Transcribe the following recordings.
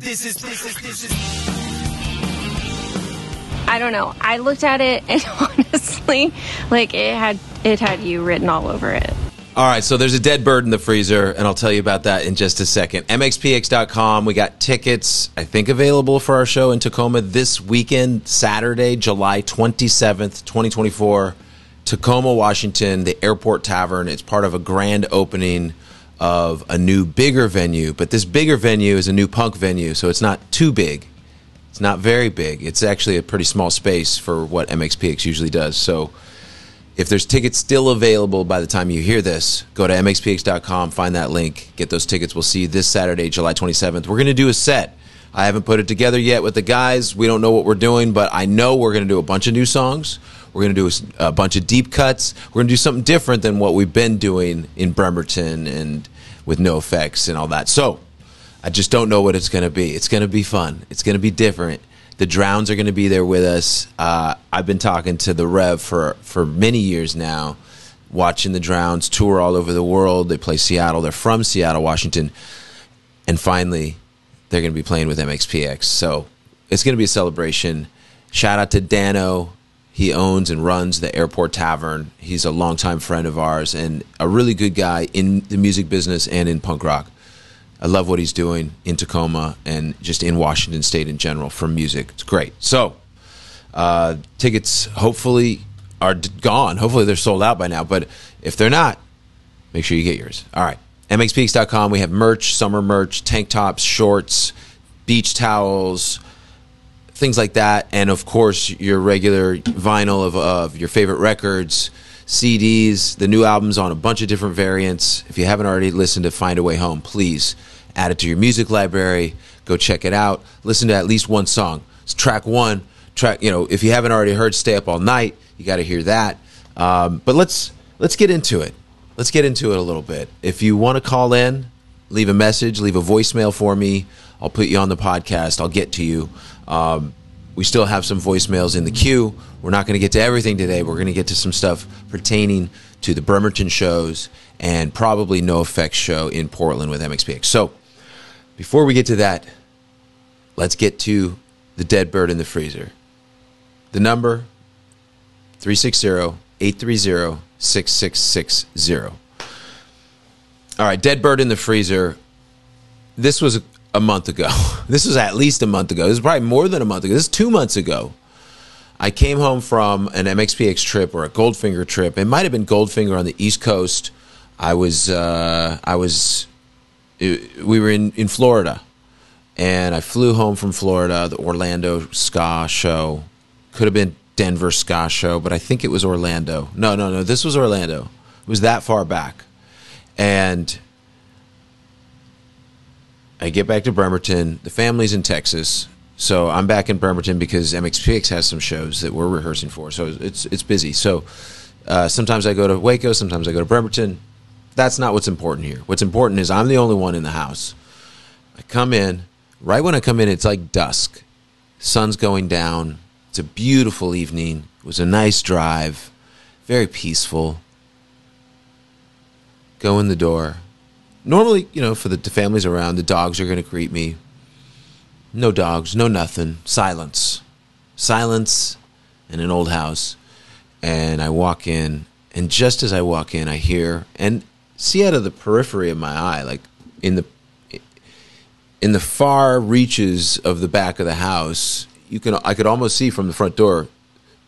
This is this is this is. I don't know. I looked at it and honestly, like it had it had you written all over it. All right, so there's a dead bird in the freezer, and I'll tell you about that in just a second. MXPX.com. We got tickets, I think, available for our show in Tacoma this weekend, Saturday, July 27th, 2024. Tacoma, Washington, the Airport Tavern. It's part of a grand opening of a new, bigger venue. But this bigger venue is a new punk venue, so it's not too big. It's not very big. It's actually a pretty small space for what MXPX usually does. So if there's tickets still available by the time you hear this, go to mxpx.com, find that link, get those tickets. We'll see you this Saturday, July 27th. We're going to do a set. I haven't put it together yet with the guys. We don't know what we're doing, but I know we're going to do a bunch of new songs. We're going to do a, a bunch of deep cuts. We're going to do something different than what we've been doing in Bremerton and with no effects and all that. So I just don't know what it's going to be. It's going to be fun. It's going to be different. The Drowns are going to be there with us. Uh, I've been talking to the Rev for for many years now, watching the Drowns tour all over the world. They play Seattle. They're from Seattle, Washington, and finally, they're going to be playing with MXPX. So it's going to be a celebration. Shout out to Dano. He owns and runs the Airport Tavern. He's a longtime friend of ours and a really good guy in the music business and in punk rock. I love what he's doing in Tacoma and just in Washington State in general for music. It's great. So, uh, tickets hopefully are gone. Hopefully they're sold out by now. But if they're not, make sure you get yours. All right. MXPX.com. We have merch, summer merch, tank tops, shorts, beach towels, things like that. And of course, your regular vinyl of, of your favorite records. CDs, the new albums on a bunch of different variants. If you haven't already listened to Find a Way Home, please add it to your music library. Go check it out. Listen to at least one song. It's track one. Track, you know, if you haven't already heard "Stay Up All Night," you got to hear that. Um, but let's let's get into it. Let's get into it a little bit. If you want to call in, leave a message, leave a voicemail for me. I'll put you on the podcast. I'll get to you. Um, we still have some voicemails in the queue. We're not going to get to everything today. We're going to get to some stuff pertaining to the Bremerton shows and probably No Effects show in Portland with MXPX. So before we get to that, let's get to the dead bird in the freezer. The number 360-830-6660. All right, dead bird in the freezer. This was a month ago. This was at least a month ago. This is probably more than a month ago. This is two months ago. I came home from an MXPX trip or a Goldfinger trip. It might have been Goldfinger on the East Coast. I was uh, I was we were in in Florida, and I flew home from Florida. The Orlando ska show could have been Denver ska show, but I think it was Orlando. No, no, no. This was Orlando. It was that far back, and I get back to Bremerton. The family's in Texas, so I'm back in Bremerton because MXPX has some shows that we're rehearsing for. So it's it's busy. So uh, sometimes I go to Waco, sometimes I go to Bremerton. That's not what's important here. What's important is I'm the only one in the house. I come in right when I come in. It's like dusk. Sun's going down. It's a beautiful evening. It was a nice drive, very peaceful. Go in the door normally, you know, for the, the families around, the dogs are going to greet me. No dogs, no nothing. Silence. Silence in an old house. And I walk in, and just as I walk in, I hear and see out of the periphery of my eye, like in the in the far reaches of the back of the house, you can I could almost see from the front door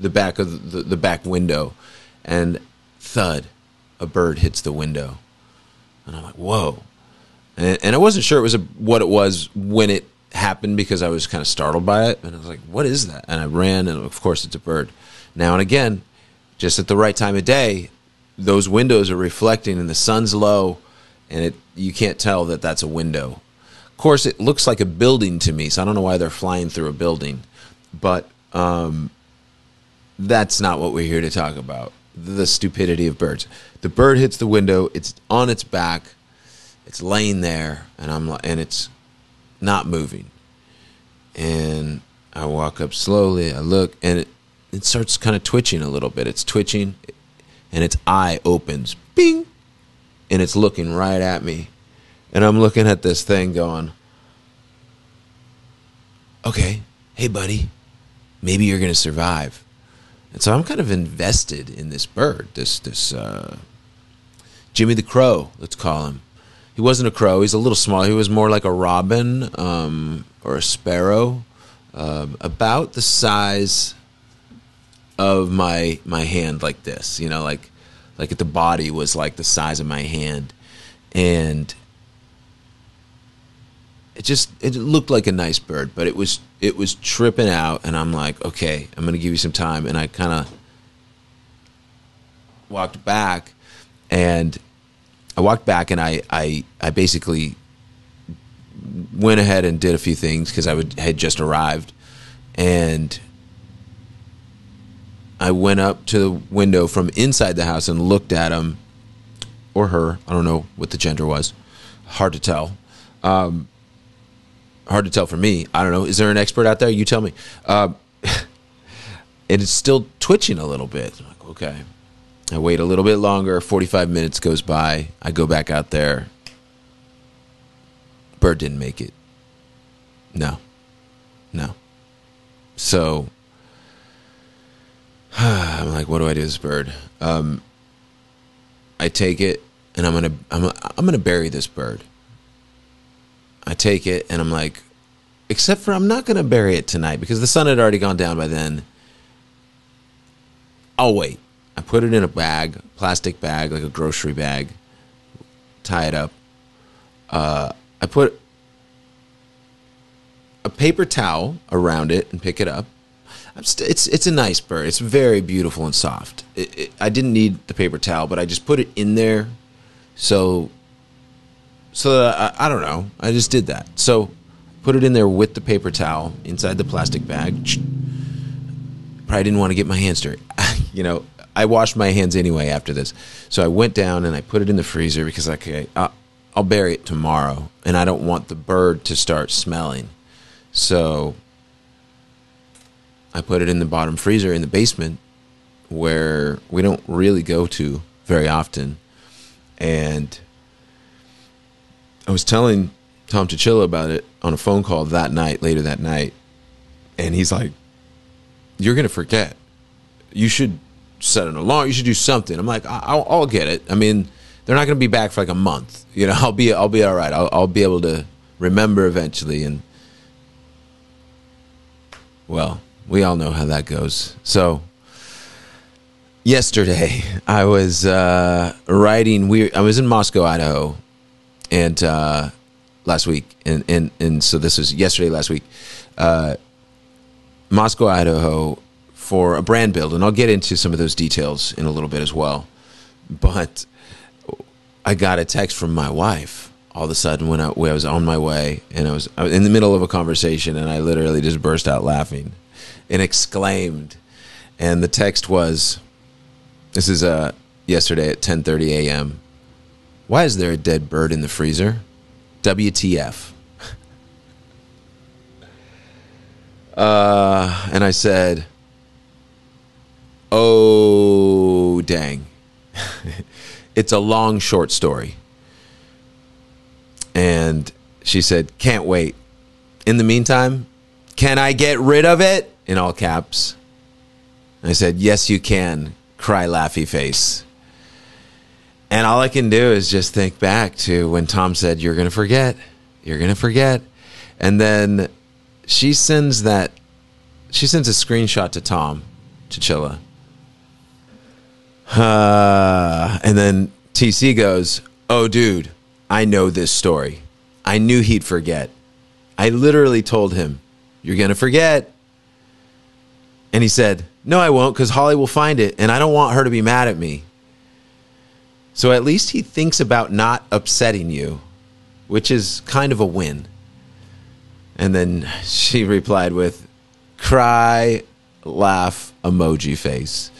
the back of the, the back window, and thud, a bird hits the window and I'm like, whoa. And, and I wasn't sure it was a, what it was when it happened because I was kind of startled by it. And I was like, what is that? And I ran, and of course, it's a bird. Now and again, just at the right time of day, those windows are reflecting, and the sun's low, and it you can't tell that that's a window. Of course, it looks like a building to me, so I don't know why they're flying through a building. But um, that's not what we're here to talk about the stupidity of birds. The bird hits the window. It's on its back. It's laying there, and I'm and it's not moving. And I walk up slowly. I look, and it it starts kind of twitching a little bit. It's twitching, and its eye opens, bing, and it's looking right at me. And I'm looking at this thing going, okay, hey, buddy, maybe you're going to survive. And so I'm kind of invested in this bird, this, this, uh, Jimmy the Crow, let's call him. He wasn't a crow. He's a little small. He was more like a robin um, or a sparrow, um, about the size of my my hand, like this. You know, like like the body was like the size of my hand, and it just it looked like a nice bird, but it was it was tripping out, and I'm like, okay, I'm gonna give you some time, and I kind of walked back, and I walked back, and I I I basically went ahead and did a few things because I would, had just arrived, and I went up to the window from inside the house and looked at him or her. I don't know what the gender was. Hard to tell. Um, hard to tell for me. I don't know. Is there an expert out there? You tell me. Uh, and it's still twitching a little bit. I'm like, okay. I wait a little bit longer. 45 minutes goes by. I go back out there. Bird didn't make it. No. No. So I'm like, what do I do with this bird? Um, I take it and I'm gonna I'm I'm gonna bury this bird. I take it and I'm like, except for I'm not gonna bury it tonight because the sun had already gone down by then. I'll wait. I put it in a bag, plastic bag, like a grocery bag, tie it up. Uh, I put a paper towel around it and pick it up. St- it's it's a nice bird. It's very beautiful and soft. It, it, I didn't need the paper towel, but I just put it in there, so so I, I, don't know. I just did that. So put it in there with the paper towel inside the plastic bag. Probably didn't want to get my hands dirty. you know, I washed my hands anyway after this. So I went down and I put it in the freezer because okay, I'll, I'll bury it tomorrow, and I don't want the bird to start smelling. So I put it in the bottom freezer in the basement where we don't really go to very often. And I was telling Tom Chichilla about it on a phone call that night, later that night. And he's like, You're going to forget. You should set an alarm. You should do something. I'm like, I'll, I'll get it. I mean, they're not going to be back for like a month. You know, I'll be, I'll be all right. I'll, I'll be able to remember eventually. And, well, we all know how that goes. So, yesterday I was uh, riding. We I was in Moscow, Idaho, and uh, last week, and, and and so this was yesterday, last week, uh, Moscow, Idaho, for a brand build, and I'll get into some of those details in a little bit as well. But I got a text from my wife all of a sudden when I, when I was on my way, and I was, in the middle of a conversation, and I literally just burst out laughing and exclaimed. And the text was, "This is uh, yesterday at 10:30 a.m. Why is there a dead bird in the freezer? WTF?" uh, and I said, "Oh, dang." it's a long short story. And she said, "Can't wait." In the meantime, can I get rid of it? in all caps. I said, Yes, you can. Cry, laughy face. And all I can do is just think back to when Tom said, You're going to forget. You're going to forget. And then she sends that, she sends a screenshot to Tom, Chichilla. Uh, and then TC goes, Oh, dude, I know this story. I knew he'd forget. I literally told him, You're going to forget. And he said, No, I won't, because Holli will find it, and I don't want her to be mad at me. So at least he thinks about not upsetting you, which is kind of a win. And then she replied with, Cry, laugh, emoji face.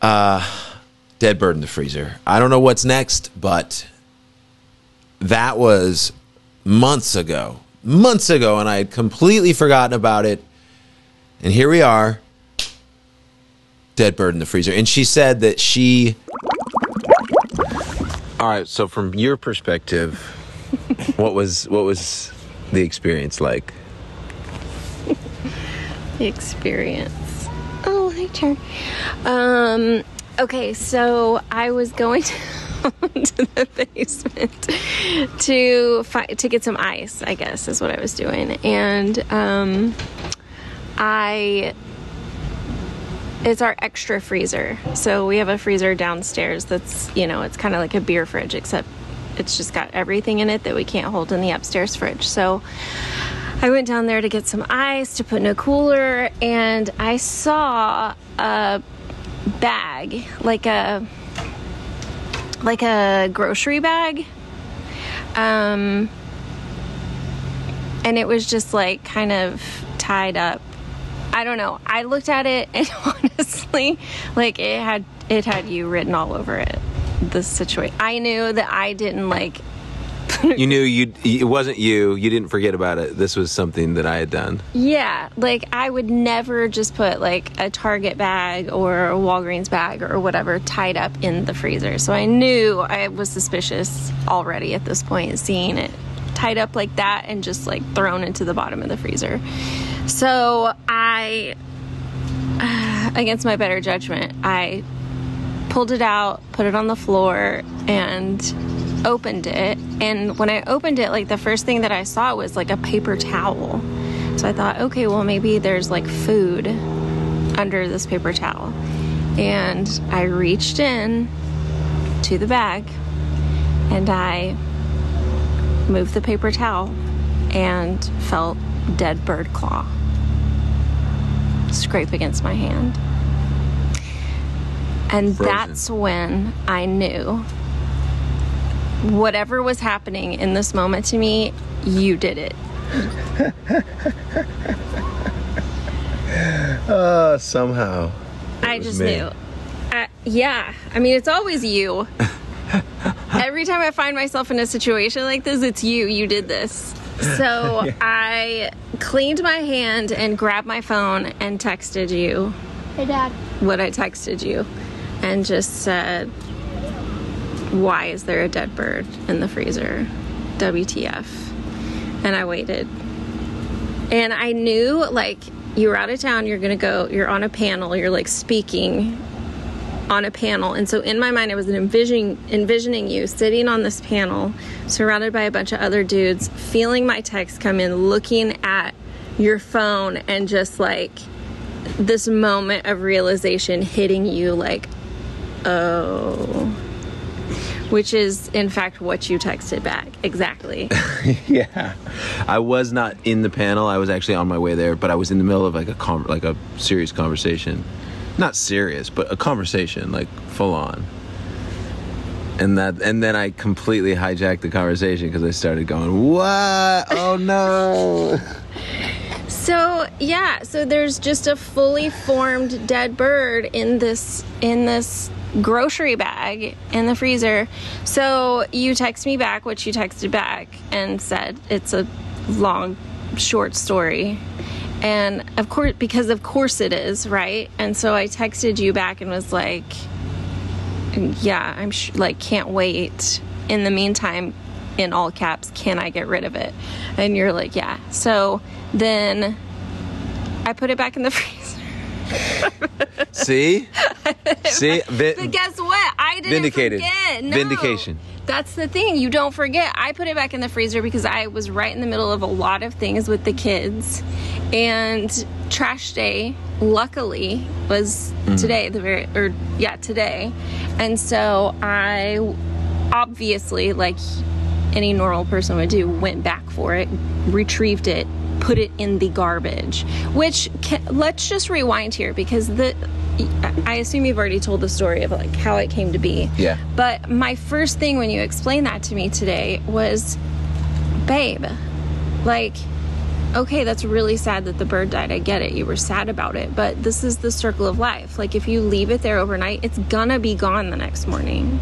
Uh, dead bird in the freezer. I don't know what's next, but that was months ago. Months ago, and I had completely forgotten about it and here we are, dead bird in the freezer. And she said that she. All right. So from your perspective, what was what was the experience like? the experience. Oh, hi, Char. Um, okay, so I was going to, to the basement to fi- to get some ice. I guess is what I was doing, and um, I it's our extra freezer. So we have a freezer downstairs that's, you know, it's kind of like a beer fridge, except it's just got everything in it that we can't hold in the upstairs fridge. So I went down there to get some ice to put in a cooler, and I saw a bag, like a like a grocery bag. Um and it was just like kind of tied up I don't know. I looked at it and honestly, like it had it had you written all over it. This situation. I knew that I didn't like. you knew you it wasn't you. You didn't forget about it. This was something that I had done. Yeah, like I would never just put like a Target bag or a Walgreens bag or whatever tied up in the freezer. So I knew I was suspicious already at this point, seeing it tied up like that and just like thrown into the bottom of the freezer. So I, against my better judgment, I pulled it out, put it on the floor, and opened it. And when I opened it, like the first thing that I saw was like a paper towel. So I thought, okay, well, maybe there's like food under this paper towel. And I reached in to the bag and I moved the paper towel and felt dead bird claw scrape against my hand. And Frozen. that's when I knew whatever was happening in this moment to me, you did it. Uh, somehow. I just me. knew. I, yeah, I mean, it's always you. Every time I find myself in a situation like this, it's you. You did this. So I cleaned my hand and grabbed my phone and texted you Hey, Dad. what I texted you and just said, Why is there a dead bird in the freezer? WTF. And I waited. And I knew, like, you were out of town, you're gonna go, you're on a panel, you're like speaking on a panel. And so in my mind, I was envisioning, envisioning you sitting on this panel, surrounded by a bunch of other dudes, feeling my text come in, looking at your phone, and just like, this moment of realization hitting you like, oh, which is in fact what you texted back. Exactly. yeah, I was not in the panel. I was actually on my way there, but I was in the middle of like a con- like a serious conversation. Not serious, but a conversation, like full on. And that, and then I completely hijacked the conversation because I started going, "What? Oh no!" So yeah, so there's just a fully formed dead bird in this in this grocery bag in the freezer. So you text me back what you texted back and said it's a long short story. And of course because of course it is, right? And so I texted you back and was like mm, yeah, I'm sh- like can't wait. In the meantime, in all caps, can I get rid of it? And you're like, yeah. So then I put it back in the freezer. See, see, But guess what? I didn't Vindicated. forget. No. Vindication. That's the thing. You don't forget. I put it back in the freezer because I was right in the middle of a lot of things with the kids. And trash day, luckily, was Mm. today, the very or yeah, today. And so I obviously like any normal person would do, went back for it, retrieved it, put it in the garbage. Which ca let's just rewind here because the I assume you've already told the story of like how it came to be. Yeah. But my first thing when you explained that to me today was, babe, like. Okay, that's really sad that the bird died. I get it. You were sad about it. But this is the circle of life. Like, if you leave it there overnight, it's gonna be gone the next morning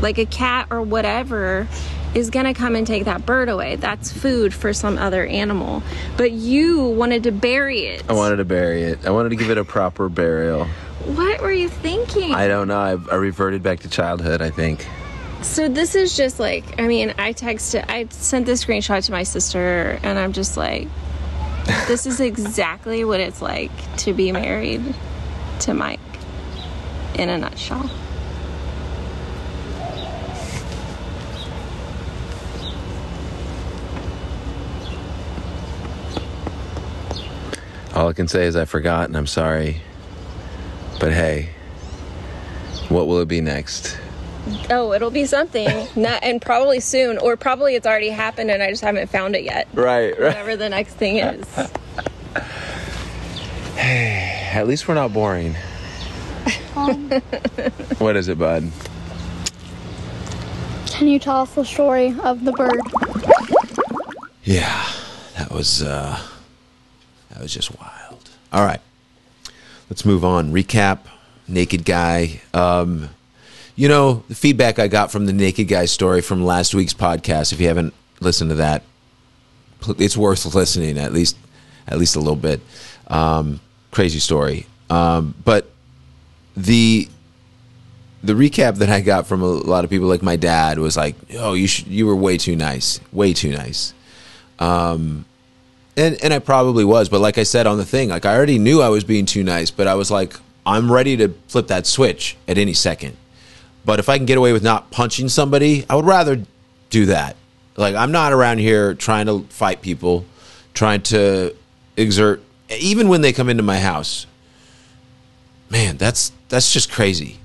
like a cat or whatever is going to come and take that bird away. That's food for some other animal. But you wanted to bury it. I wanted to bury it. I wanted to give it a proper burial. what were you thinking? I don't know. I, I reverted back to childhood. I think. so this is just like, I mean, I texted, I sent this screenshot to my sister, and I'm just like, this is exactly what it's like to be married to Mike in a nutshell. All I can say is I forgot and I'm sorry. But hey, what will it be next? Oh, it'll be something, not, and probably soon, or probably it's already happened and I just haven't found it yet. Right, right. Whatever the next thing is. Hey, at least we're not boring. what is it, bud? Can you tell us the story of the bird? Yeah, that was uh that was just wild. All right. Let's move on. Recap Naked Guy. Um you know, the feedback I got from the Naked Guy story from last week's podcast, if you haven't listened to that, it's worth listening at least at least a little bit. Um crazy story. Um but the the recap that I got from a lot of people, like my dad, was like, "Oh, you should, you were way too nice, way too nice," um, and and I probably was. But like I said on the thing, like I already knew I was being too nice, but I was like, I'm ready to flip that switch at any second. But if I can get away with not punching somebody, I would rather do that. Like I'm not around here trying to fight people, trying to exert, even when they come into my house. Man, that's that's just crazy.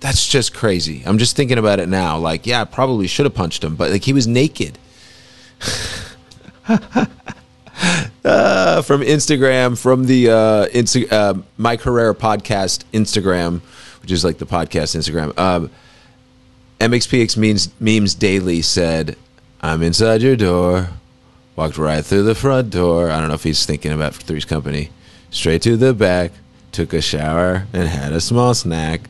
That's just crazy. I'm just thinking about it now. Like, yeah, I probably should have punched him, but like he was naked. uh, from Instagram, from the uh, Insta- uh, Mike Herrera podcast Instagram, which is like the podcast Instagram. Um, MXPX means memes daily said, "I'm inside your door, walked right through the front door." I don't know if he's thinking about Three's Company. Straight to the back, took a shower, and had a small snack.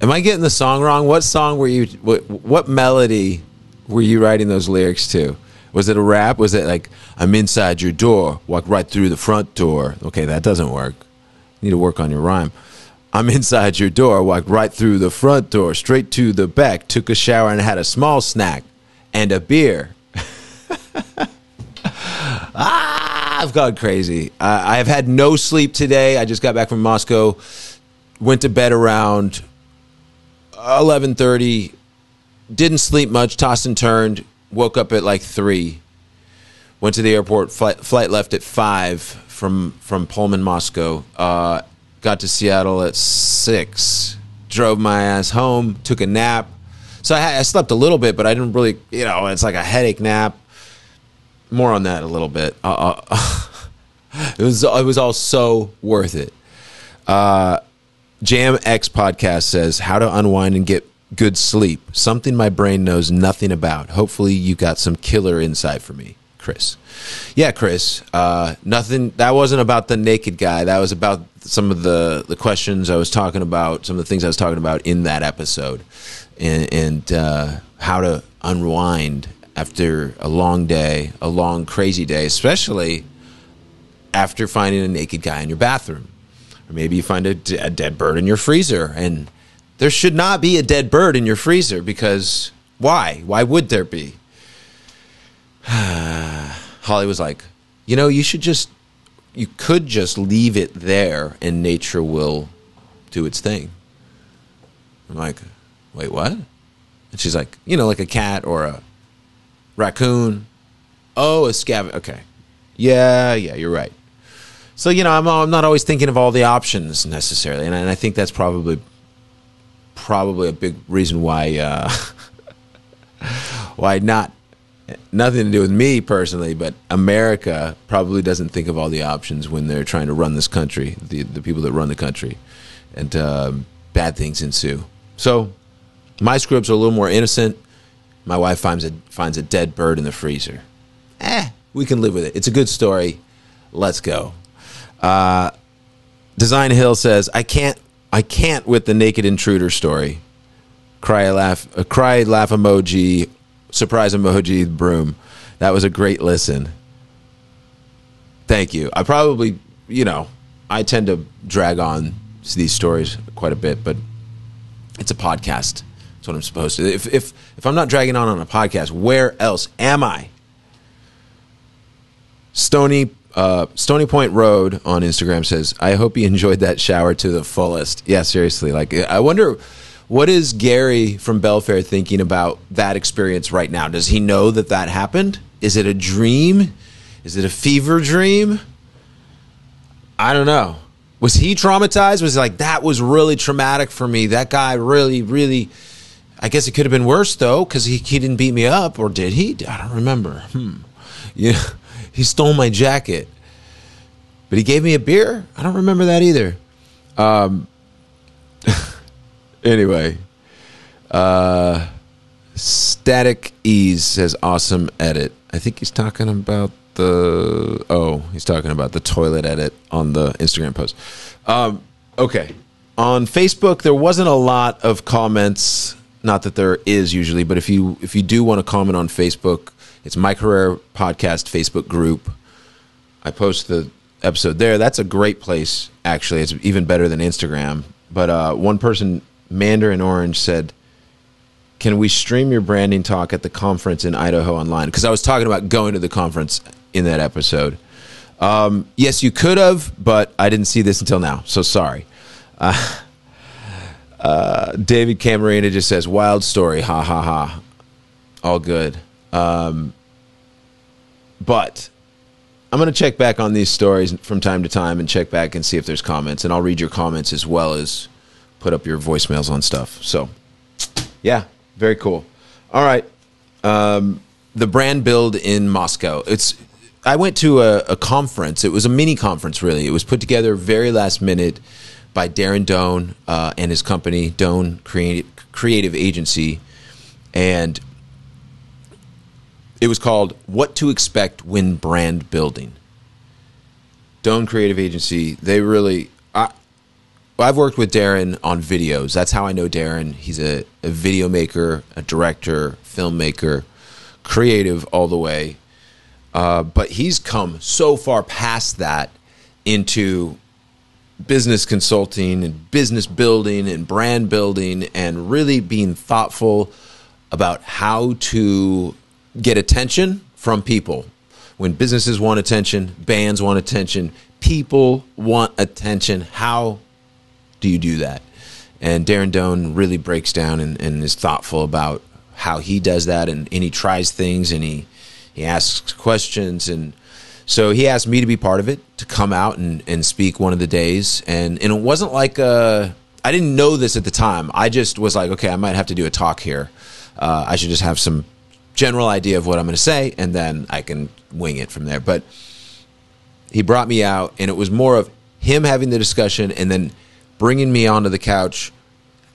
Am I getting the song wrong? What song were you? What, what melody were you writing those lyrics to? Was it a rap? Was it like I'm inside your door, walk right through the front door? Okay, that doesn't work. You need to work on your rhyme. I'm inside your door, walked right through the front door, straight to the back, took a shower and had a small snack and a beer. ah, I've gone crazy. I, I have had no sleep today. I just got back from Moscow. Went to bed around 11:30. Didn't sleep much. Tossed and turned. Woke up at like three. Went to the airport. Flight, flight left at five from from Pullman, Moscow. Uh, got to Seattle at six. Drove my ass home. Took a nap. So I, I slept a little bit, but I didn't really. You know, it's like a headache nap. More on that a little bit. Uh, uh, it was it was all so worth it. Uh, Jam X podcast says how to unwind and get good sleep. Something my brain knows nothing about. Hopefully, you got some killer insight for me, Chris. Yeah, Chris. Uh, nothing. That wasn't about the naked guy. That was about some of the the questions I was talking about. Some of the things I was talking about in that episode, and, and uh, how to unwind after a long day, a long crazy day, especially after finding a naked guy in your bathroom or maybe you find a, d- a dead bird in your freezer and there should not be a dead bird in your freezer because why? Why would there be? Holli was like you know you should just you could just leave it there and nature will do its thing. I'm like wait what? And she's like you know like a cat or a raccoon. Oh a scavenger okay. Yeah yeah you're right. So you know, I'm I'm not always thinking of all the options necessarily, and, and I think that's probably probably a big reason why uh, why not nothing to do with me personally, but America probably doesn't think of all the options when they're trying to run this country. The the people that run the country, and um, bad things ensue. So my scripts are a little more innocent. My wife finds a finds a dead bird in the freezer. Eh, we can live with it. It's a good story. Let's go. Uh, Design Hill says, "I can't, I can't with the naked intruder story." Cry laugh, a cry laugh emoji, surprise emoji, broom. That was a great listen. Thank you. I probably, you know, I tend to drag on these stories quite a bit, but it's a podcast. That's what I'm supposed to. If if if I'm not dragging on on a podcast, where else am I? Stony uh, Stony Point Road on Instagram says, "I hope you enjoyed that shower to the fullest." Yeah, seriously. Like, I wonder what is Gary from Belfair thinking about that experience right now? Does he know that that happened? Is it a dream? Is it a fever dream? I don't know. Was he traumatized? Was like that was really traumatic for me? That guy really, really. I guess it could have been worse though, because he he didn't beat me up, or did he? I don't remember. Hmm. Yeah, he stole my jacket, but he gave me a beer. I don't remember that either. Um. anyway, uh, static ease says awesome edit. I think he's talking about the oh he's talking about the toilet edit on the instagram post um, okay on facebook there wasn't a lot of comments not that there is usually but if you if you do want to comment on facebook it's Mike Herrera podcast facebook group i post the episode there that's a great place actually it's even better than instagram but uh, one person mandarin orange said can we stream your branding talk at the conference in Idaho online? Because I was talking about going to the conference in that episode. Um, yes, you could have, but I didn't see this until now, so sorry. Uh, uh, David Camarena just says, "Wild story, ha ha ha." All good, um, but I'm going to check back on these stories from time to time and check back and see if there's comments, and I'll read your comments as well as put up your voicemails on stuff. So, yeah, very cool. All right. Um, the brand build in Moscow. It's I went to a, a, conference. It was a mini conference, really. It was put together very last minute by Darren Doane uh, and his company, Doane Creative, Creative Agency, and it was called "What to Expect When Brand Building." Doane Creative Agency. They really. I, I've worked with Darren on videos. That's how I know Darren. He's a, a video maker, a director, filmmaker creative all the way. Uh, but he's come so far past that into business consulting and business building and brand building and really being thoughtful about how to get attention from people. When businesses want attention, bands want attention, people want attention. How do you do that? And Darren Doane really breaks down and, and is thoughtful about how he does that and, and he tries things and he he asks questions and so he asked me to be part of it to come out and, and speak one of the days and and it wasn't like uh I didn't know this at the time I just was like okay I might have to do a talk here uh, I should just have some general idea of what I'm going to say and then I can wing it from there. But he brought me out and it was more of him having the discussion and then bringing me onto the couch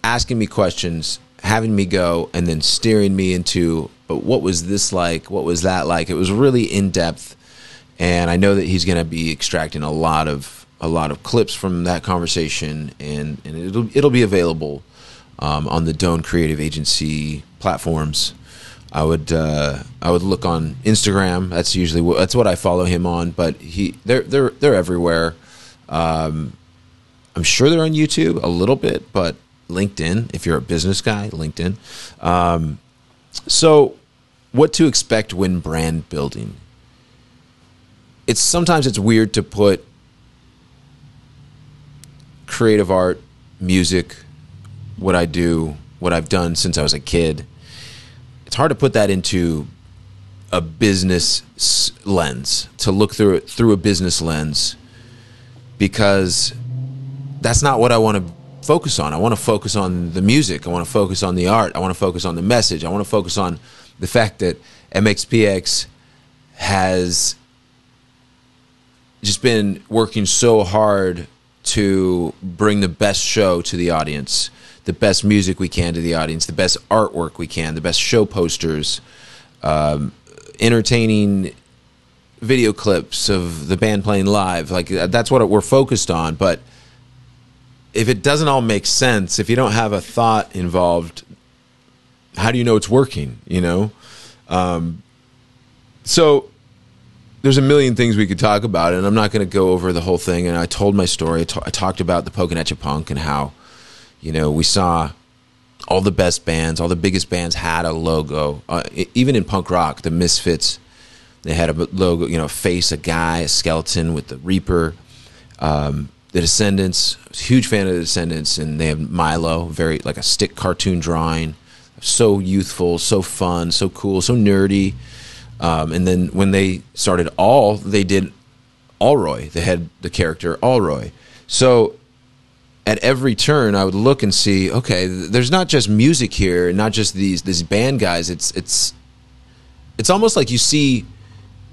asking me questions having me go and then steering me into but what was this like? What was that like? It was really in depth and i know that he's going to be extracting a lot of a lot of clips from that conversation and and it'll it'll be available um, on the Doane Creative Agency platforms. I would uh, I would look on Instagram. That's usually what, that's what I follow him on. But he they're they're they're everywhere. Um, I'm sure they're on YouTube a little bit, but LinkedIn, if you're a business guy, LinkedIn. Um, so, what to expect when brand building? It's sometimes it's weird to put creative art, music, what I do, what I've done since I was a kid. It's hard to put that into a business lens, to look through it through a business lens, because that's not what I want to focus on. I want to focus on the music. I want to focus on the art. I want to focus on the message. I want to focus on the fact that MXPX has just been working so hard to bring the best show to the audience, the best music we can to the audience, the best artwork we can, the best show posters, um, entertaining video clips of the band playing live. Like that's what we're focused on. But if it doesn't all make sense, if you don't have a thought involved, how do you know it's working? You know, um, so there's a million things we could talk about, and I'm not going to go over the whole thing. And I told my story. I, t- I talked about the Pokinatcha Punk and how, you know, we saw all the best bands, all the biggest bands had a logo. Uh, even in punk rock, the Misfits They had a logo, you know, face, a guy, a skeleton with the Reaper. Um, the Descendents, huge fan of the Descendents, and they have Milo, very like a stick cartoon drawing, so youthful, so fun, so cool, so nerdy. Um, and then when they started All, they did Allroy. They had the character Allroy. So at every turn, I would look and see, okay, there's not just music here, not just these these band guys. It's it's it's almost like you see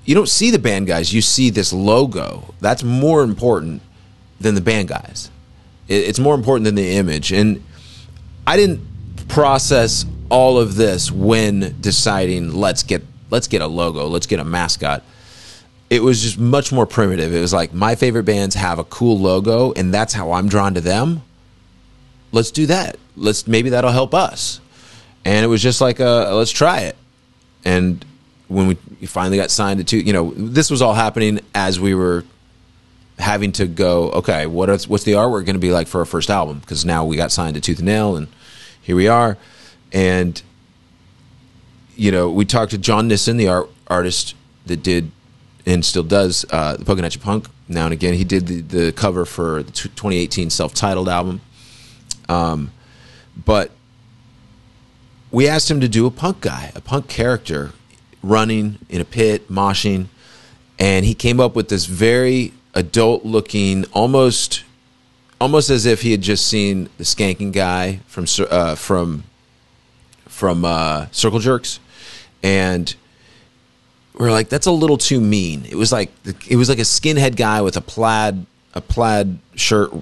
you don't see the band guys, you see this logo. That's more important than the band guys. It's more important than the image. And I didn't process all of this when deciding let's get let's get a logo, let's get a mascot. It was just much more primitive. It was like my favorite bands have a cool logo and that's how I'm drawn to them. Let's do that. Let's maybe that'll help us. And it was just like a, let's try it. And when we finally got signed to two, you know, this was all happening as we were having to go, okay, what is, what's the artwork going to be like for our first album? Because now we got signed to Tooth and Nail, and here we are. And you know, we talked to John Nissen, the art artist that did and still does uh, the Pokinatcha Punk now and again. He did the, the cover for the 2018 self-titled album. Um, but we asked him to do a punk guy, a punk character, running in a pit, moshing, and he came up with this very adult looking, almost almost as if he had just seen the skanking guy from uh, from from uh, Circle Jerks, and we are like, that's a little too mean. It was like it was like a skinhead guy with a plaid a plaid shirt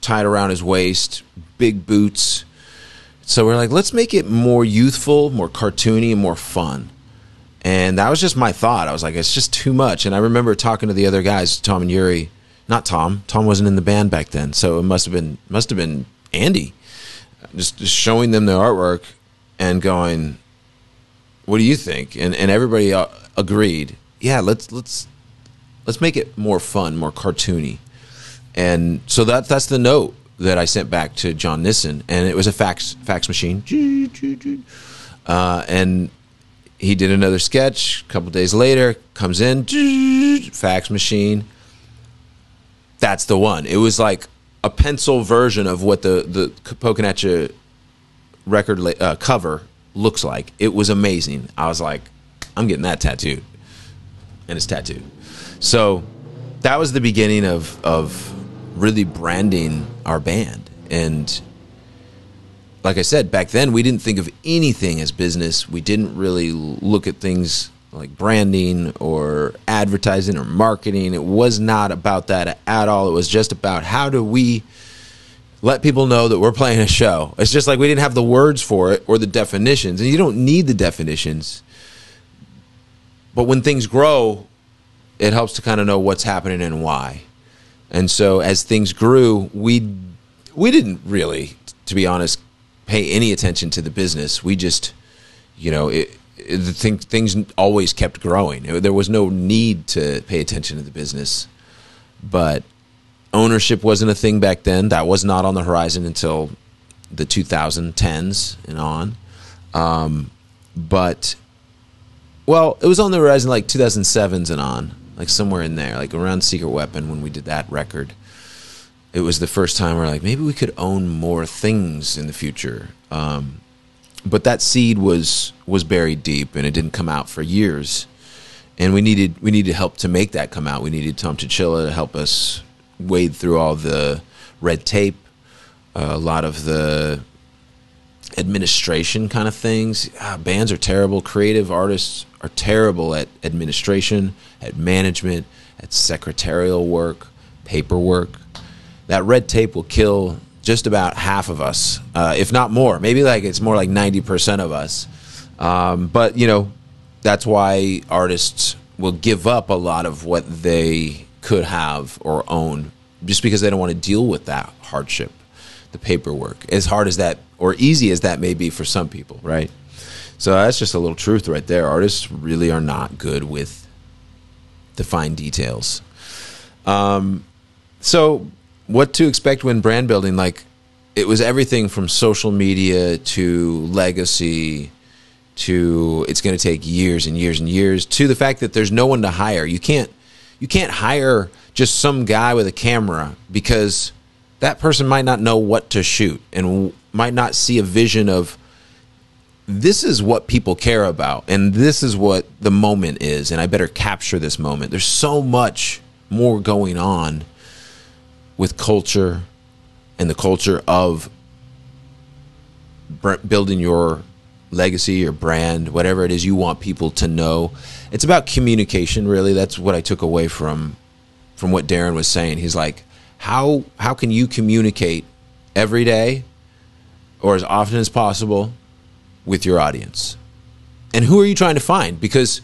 tied around his waist, big boots. So we're like, let's make it more youthful, more cartoony, and more fun. And that was just my thought. I was like, it's just too much. And I remember talking to the other guys, Tom and Yuri. Not Tom. Tom wasn't in the band back then, so it must have been must have been Andy. Just, just showing them the artwork and going, "What do you think?" And and everybody uh, agreed. Yeah, let's let's let's make it more fun, more cartoony. And so that that's the note that I sent back to John Nissen, and it was a fax fax machine. Uh, and he did another sketch. A couple days later, comes in, fax machine. That's the one. It was like a pencil version of what the the Poking record uh, cover looks like. It was amazing. I was like, I'm getting that tattooed, and it's tattooed. So that was the beginning of of really branding our band and like I said, back then we didn't think of anything as business. We didn't really look at things like branding or advertising or marketing. It was not about that at all. It was just about how do we let people know that we're playing a show. It's just like we didn't have the words for it or the definitions, and you don't need the definitions. But when things grow, it helps to kind of know what's happening and why. And so as things grew, we we didn't really, to be honest, pay any attention to the business. We just, you know, it, thing, things always kept growing. There was no need to pay attention to the business, but ownership wasn't a thing back then. That was not on the horizon until the 2010s and on. Um, but well, it was on the horizon like 2007s and on, like somewhere in there, like around Secret Weapon when we did that record it was the first time where like maybe we could own more things in the future. Um, but that seed was was buried deep, and it didn't come out for years. And we needed we needed help to make that come out. We needed Tom Chichilla to help us wade through all the red tape, uh, a lot of the administration kind of things. Ah, bands are terrible. Creative artists are terrible at administration, at management, at secretarial work, paperwork that red tape will kill just about half of us, uh, if not more. Maybe like it's more like 90% of us. Um, but, you know, that's why artists will give up a lot of what they could have or own just because they don't want to deal with that hardship, the paperwork, as hard as that or easy as that may be for some people, right? So that's just a little truth right there. Artists really are not good with the fine details. Um, so what to expect when brand building like it was everything from social media to legacy to it's going to take years and years and years to the fact that there's no one to hire. You can't you can't hire just some guy with a camera because that person might not know what to shoot and might not see a vision of this is what people care about and this is what the moment is and I better capture this moment. There's so much more going on with culture and the culture of building your legacy your brand whatever it is you want people to know. It's about communication really. That's what i took away from from what darren was saying. He's like how how can you communicate every day or as often as possible with your audience? And who are you trying to find? Because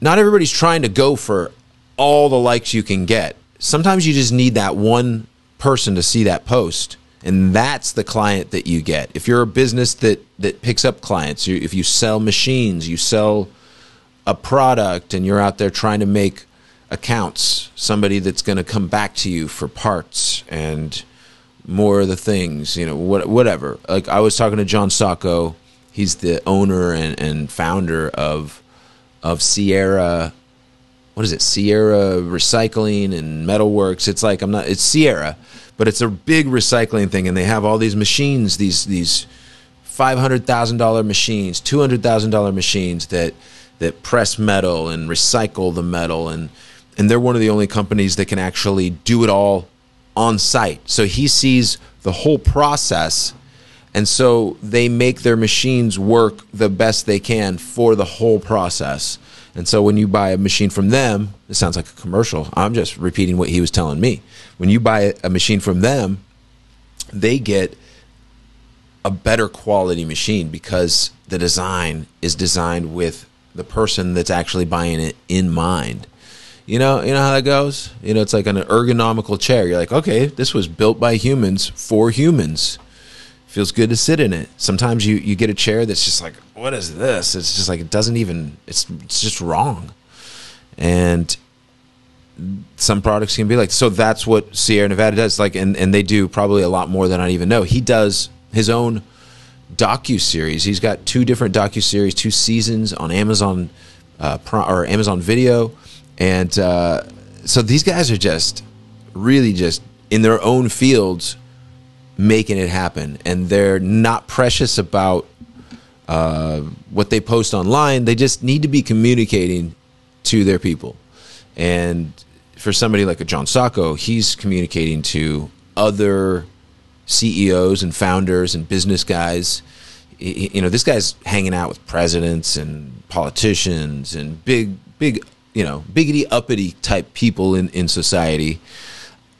not everybody's trying to go for all the likes you can get. Sometimes you just need that one person to see that post and that's the client that you get. If you're a business that that picks up clients you, if you sell machines you sell a product and you're out there trying to make accounts somebody that's going to come back to you for parts and more of the things you know what, whatever. Like i was talking to john sacco. He's the owner and, and founder of of sierra what is it? Sierra recycling and metalworks. It's like i'm not it's sierra but it's a big recycling thing, and they have all these machines, these these five hundred thousand dollar machines, two hundred thousand dollar machines that that press metal and recycle the metal, and and they're one of the only companies that can actually do it all on site. So he sees the whole process. And so they make their machines work the best they can for the whole process. And so when you buy a machine from them, it sounds like a commercial. I'm just repeating what he was telling me. When you buy a machine from them, they get a better quality machine because the design is designed with the person that's actually buying it in mind. You know, you know how that goes. You know, it's like an ergonomical chair. You're like, okay, this was built by humans for humans feels good to sit in it. Sometimes you you get a chair that's just like, what is this? It's just like it doesn't even. It's it's just wrong, and some products can be like so. That's what Sierra Nevada does. Like, and and they do probably a lot more than I even know. He does his own docu series. He's got two different docu series, two seasons on Amazon uh, or Amazon Video, and uh, so these guys are just really just in their own fields making it happen, and they're not precious about uh, what they post online. They just need to be communicating to their people, and for somebody like a John Sacco, he's communicating to other CEOs and founders and business guys. You know, this guy's hanging out with presidents and politicians and big, big, you know, biggity uppity type people in, in society.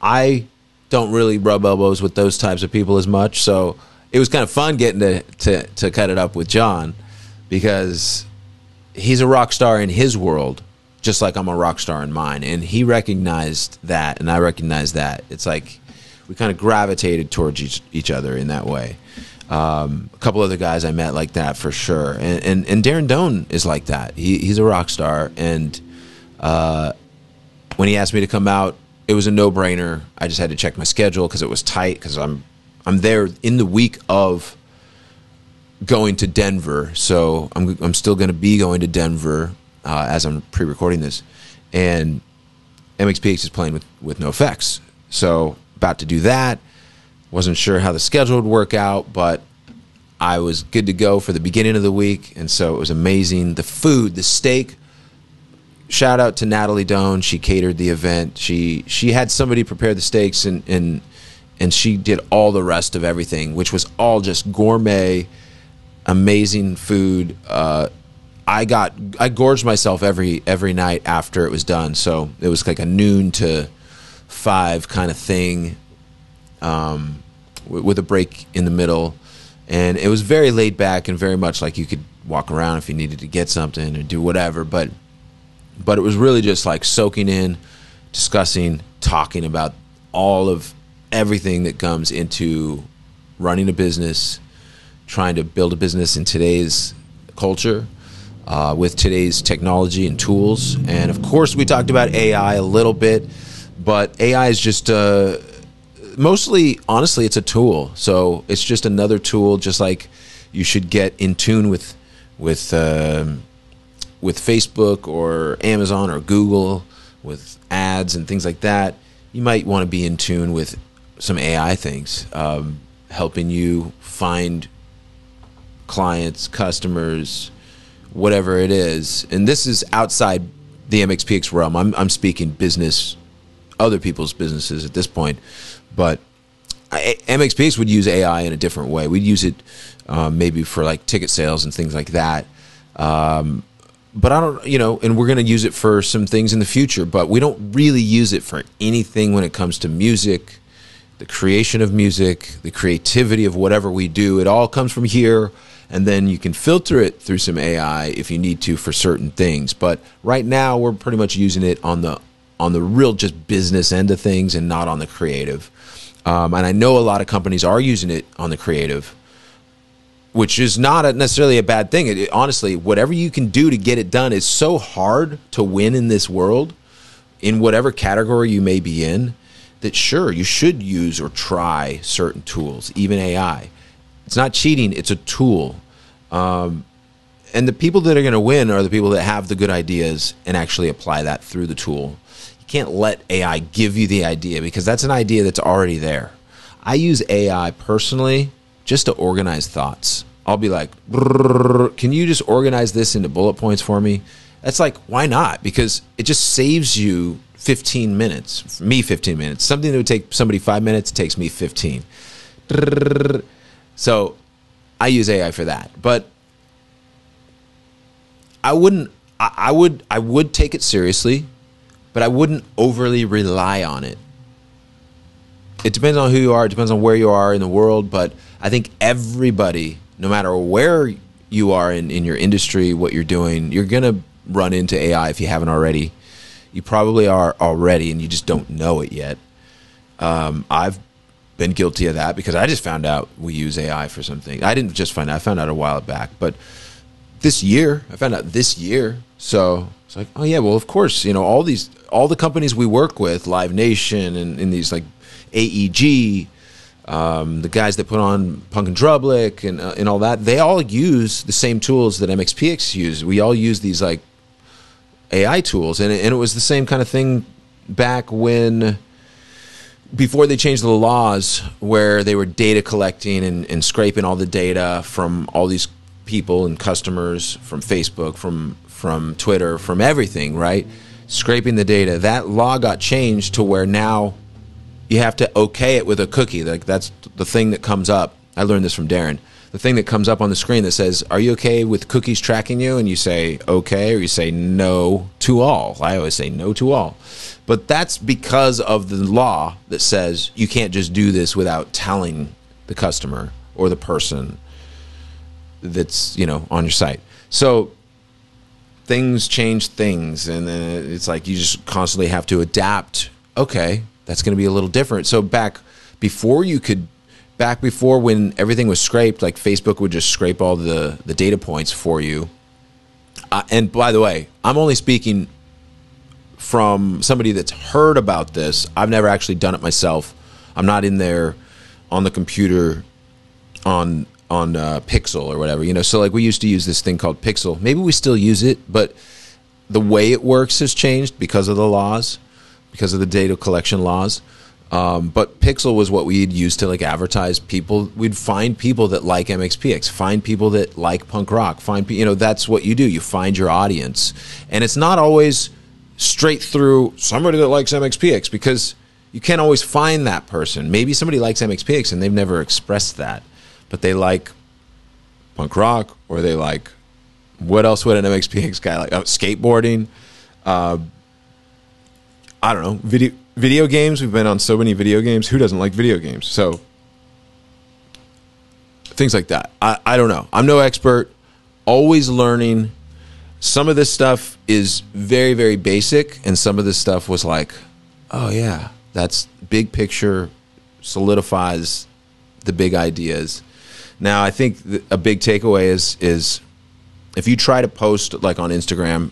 I don't really rub elbows with those types of people as much. So it was kind of fun getting to, to, to cut it up with John because he's a rock star in his world, just like I'm a rock star in mine. And he recognized that, and I recognized that. It's like we kind of gravitated towards each, each other in that way. Um, a couple other guys I met like that for sure. And, and, and Darren Doane is like that. He, he's a rock star. And uh, when he asked me to come out it was a no brainer. I just had to check my schedule because it was tight because I'm I'm there in the week of going to Denver, so I'm I'm still going to be going to Denver uh, as I'm pre-recording this, and MXPX is playing with with NOFX, so about to do that. Wasn't sure how the schedule would work out, but I was good to go for the beginning of the week, and so it was amazing. The food, the steak shout out to Natalie Doane. She catered the event. She she had somebody prepare the steaks and and and she did all the rest of everything, which was all just gourmet, amazing food. Uh, I got I gorged myself every every night after it was done. So it was like a noon to five kind of thing, um, with a break in the middle, and it was very laid back and very much like you could walk around if you needed to get something or do whatever, but but it was really just like soaking in, discussing, talking about all of everything that comes into running a business, trying to build a business in today's culture. Uh, with today's technology and tools. And of course, we talked about AI a little bit, but AI is just uh, mostly, honestly, it's a tool. So it's just another tool, just like you should get in tune with with um, with Facebook or Amazon or Google with ads and things like that, you might want to be in tune with some AI things, um, helping you find clients, customers, whatever it is. And this is outside the MXPX realm. I'm, I'm speaking business, other people's businesses at this point. But I, MXPX would use AI in a different way. We'd use it um, maybe for like ticket sales and things like that. Um, but I don't, you know, and we're going to use it for some things in the future, but we don't really use it for anything when it comes to music, the creation of music, the creativity of whatever we do. It all comes from here, and then you can filter it through some AI if you need to for certain things. But right now, we're pretty much using it on the on the real just business end of things and not on the creative. Um, and I know a lot of companies are using it on the creative which is not a, necessarily a bad thing. It, it, honestly, whatever you can do to get it done is so hard to win in this world, in whatever category you may be in, that sure, you should use or try certain tools, even AI. It's not cheating, it's a tool. Um, and the people that are going to win are the people that have the good ideas and actually apply that through the tool. You can't let AI give you the idea because that's an idea that's already there. I use AI personally just to organize thoughts. I'll be like, can you just organize this into bullet points for me? That's like, why not? Because it just saves you 15 minutes, me 15 minutes. Something that would take somebody five minutes takes me 15. So I use AI for that. But I wouldn't, I would, I would take it seriously, but I wouldn't overly rely on it. It depends on who you are, it depends on where you are in the world, but I think everybody no matter where you are in, in your industry, what you're doing, you're going to run into AI if you haven't already. You probably are already, and you just don't know it yet. Um, I've been guilty of that because I just found out we use AI for something. I didn't just find out, I found out a while back, but this year, I found out this year. So it's like, oh yeah, well, of course, you know, all these, all the companies we work with, Live Nation and in these like AEG, um, the guys that put on Punk in Drublic and, uh, and all that, they all use the same tools that MXPX use. We all use these like AI tools, and it, and it was the same kind of thing back when before they changed the laws where they were data collecting and, and scraping all the data from all these people and customers from Facebook, from from Twitter, from everything, right? Scraping the data. That law got changed to where now you have to okay it with a cookie. Like that's the thing that comes up. I learned this from Darren. The thing that comes up on the screen that says, "Are you okay with cookies tracking you?" and you say okay, or you say no to all. I always say no to all. But that's because of the law that says you can't just do this without telling the customer or the person that's, you know, on your site. So things change things and then it's like you just constantly have to adapt. Okay, that's going to be a little different. So back before you could back before when everything was scraped, like Facebook would just scrape all the the data points for you. Uh, and by the way, I'm only speaking from somebody that's heard about this. I've never actually done it myself. I'm not in there on the computer on on uh, Pixel or whatever, you know. So like we used to use this thing called Pixel. Maybe we still use it, but the way it works has changed because of the laws because of the data collection laws. Um, but Pixel was what we'd use to like advertise people. We'd find people that like MXPX, find people that like punk rock, find you know that's what you do. You find your audience, and it's not always straight through somebody that likes MXPX because you can't always find that person. Maybe somebody likes MXPX and they've never expressed that, but they like punk rock or they like what else would an MXPX guy like? Oh, skateboarding. Uh, I don't know video video games. We've been on so many video games. Who doesn't like video games? So things like that. I, I don't know. I'm no expert. Always learning. Some of this stuff is very very basic, and some of this stuff was like, oh yeah, that's big picture, solidifies the big ideas. Now I think a big takeaway is is if you try to post like on Instagram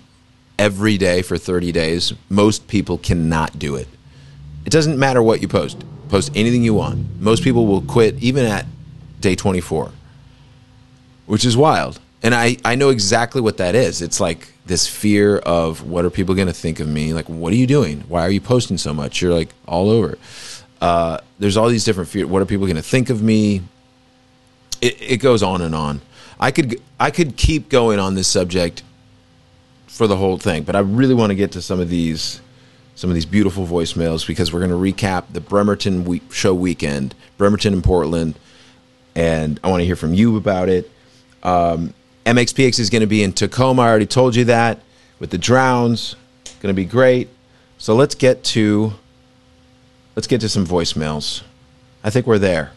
every day for 30 days, most people cannot do it. It doesn't matter what you post. Post anything you want. Most people will quit even at day 24, which is wild. and I I know exactly what that is. It's like this fear of what are people going to think of me? Like, what are you doing? Why are you posting so much? You're like all over. Uh, there's all these different fears. What are people going to think of me? It, it goes on and on. I could I could keep going on this subject for the whole thing, but I really want to get to some of these some of these beautiful voicemails because we're going to recap the Bremerton week, show weekend, Bremerton and Portland, and I want to hear from you about it. Um, MXPX is going to be in Tacoma. I already told you that with the Drowns. Going to be great. So let's get to let's get to some voicemails. I think we're there.